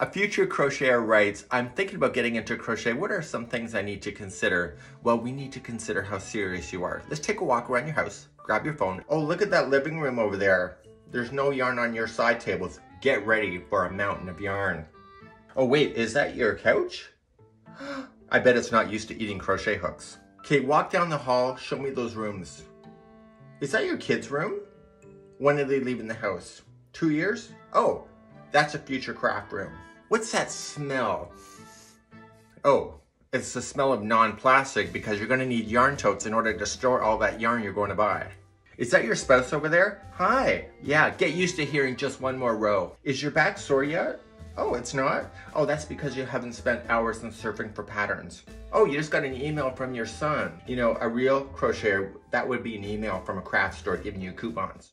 A future crocheter writes, I'm thinking about getting into crochet. What are some things I need to consider? Well, we need to consider how serious you are. Let's take a walk around your house, grab your phone. Oh, look at that living room over there. There's no yarn on your side tables. Get ready for a mountain of yarn. Oh wait, is that your couch? I bet it's not used to eating crochet hooks. Okay, walk down the hall, show me those rooms. Is that your kid's room? When are they leaving the house? Two years? Oh, that's a future craft room. What's that smell? Oh, it's the smell of non-plastic because you're gonna need yarn totes in order to store all that yarn you're going to buy. Is that your spouse over there? Hi. Yeah, get used to hearing just one more row. Is your back sore yet? Oh, it's not? Oh, that's because you haven't spent hours in surfing for patterns. Oh, you just got an email from your son. You know, a real crocheter, that would be an email from a craft store giving you coupons.